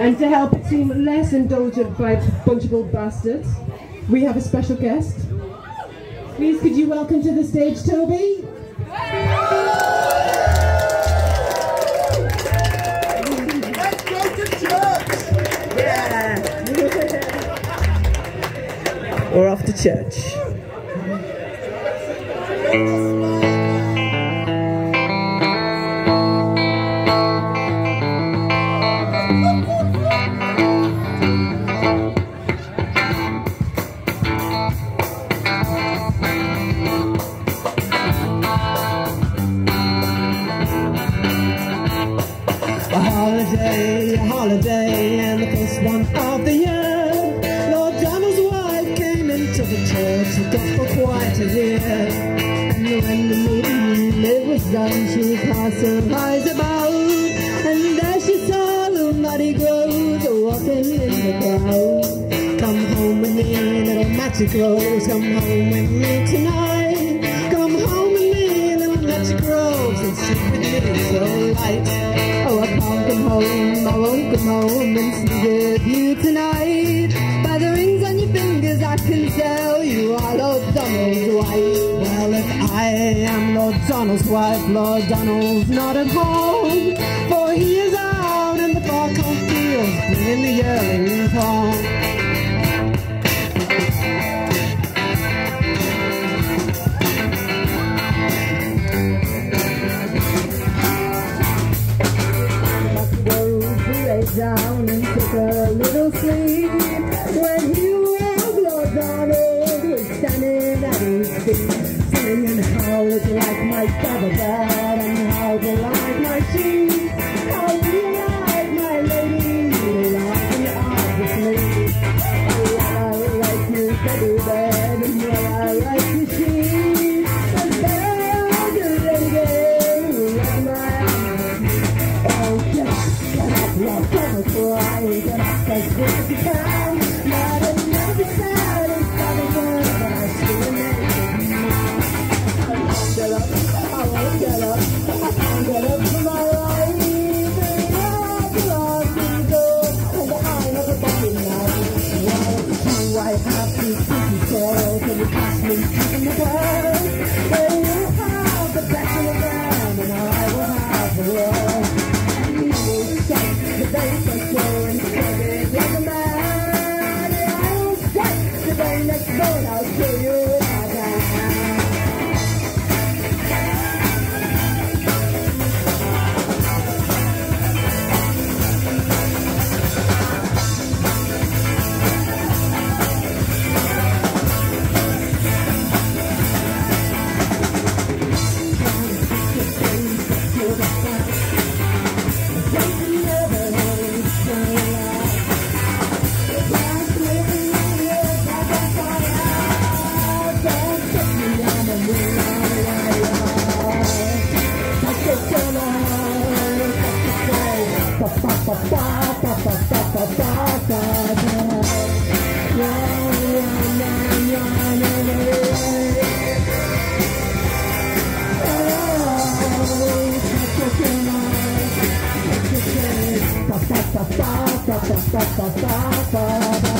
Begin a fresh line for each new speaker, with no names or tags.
And to help it seem less indulgent by a bunch of old bastards, we have a special guest. Please could you welcome to the stage Toby?
Let's go to church!
Yeah. We're off to church. Uh, and first one of the year. Lord Donald's wife came into the church, the for quite a year And when the it was done, she cast her eyes about, and there she saw the Matty Groves walking in the crowd. Come home with me, little Matty Groves. Come home with me tonight. Come home with me, little Matty Groves, and sleep with me so light. Sleep with you tonight. By the rings on your fingers, I can tell you are Lord Donald's wife. Well, if I am Lord Donald's wife, Lord Donald's not at home. For he is out in the far cornfields, bringing the yearlings home. Down and took a little sleep. When he woke, Lord Donald was standing at his feet, singing how you like my feather bed and how you like my sheep? You Thank you.